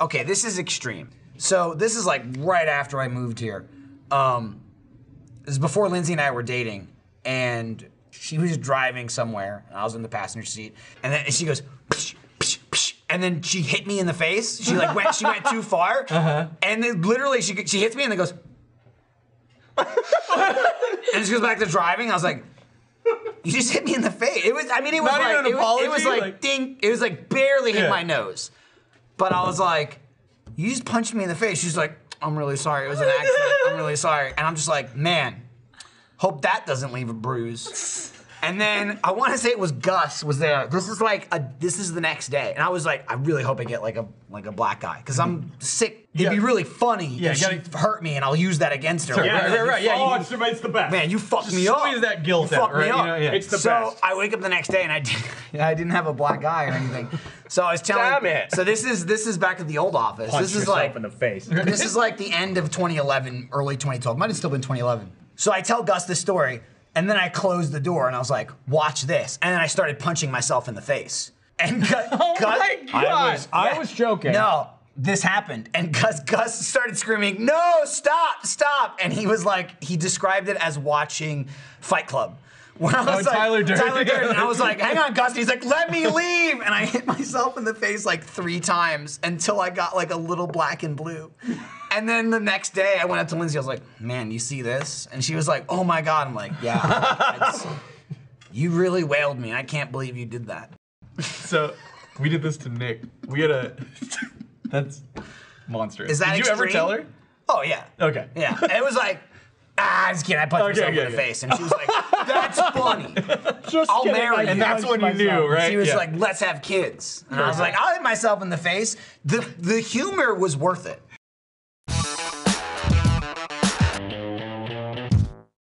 okay, this is extreme. So this is like right after I moved here. Um, this is before Lindsay and I were dating, and she was driving somewhere, and I was in the passenger seat, and then she goes, psh, psh, psh, and then she hit me in the face. She like went, she went too far, uh-huh. and then literally she she hits me and then goes, and she goes back to driving. I was like. You just hit me in the face. It was, I mean, it was Not like, it was, it was like, Like- ding. It was like barely hit Yeah. my nose. But I was like, you just punched me in the face. She's like, I'm really sorry. It was an accident. I'm really sorry. And I'm just like, man, hope that doesn't leave a bruise. And then I want to say it was Gus was there. This is like a this is the next day, and I was like, I really hope I get like a like a black guy because I'm sick. It'd be really funny Yeah, if she gotta- hurt me, and I'll use that against her. Sure, Like, right, right, right, yeah, oh, you- it's, it's the best. Man, you fucked Just me up. squeeze that guilt you out, fucked me right? You up. know, yeah. It's the so best. I wake up the next day and I didn't, I didn't have a black eye or anything. So I was telling. Damn it. So this is this is back at the old office. Punch this is yourself like in the face. this is like the end of 2011, early 2012. Might have still been 2011. So I tell Gus this story, and then I closed the door and I was like, "Watch this!" And then I started punching myself in the face. And Gus, Oh Gus, my I god! was, I was joking. no, this happened. And Gus Gus started screaming, "No, stop, stop!" And he was like, he described it as watching Fight Club. When I oh, was like, Oh, Tyler Durden. Tyler Durden. I was like, hang on, Gus. He's like, let me leave. And I hit myself in the face like three times until I got like a little black and blue. And then the next day, I went up to Lindsay. I was like, man, you see this? And she was like, oh my God. I'm like, yeah. You really wailed me. I can't believe you did that. So we did this to Nick. We had a. That's monstrous. Is that Did you ever tell her? Oh, yeah. Okay. Yeah, and it was like, ah, I'm just kidding. I punched Okay, myself okay, in the okay. face, and she was like, "That's funny." Just I'll kidding, marry I you. And that's when you knew, right? She was Yeah. like, "Let's have kids," and I was like, "I'll hit myself in the face." The the humor was worth it.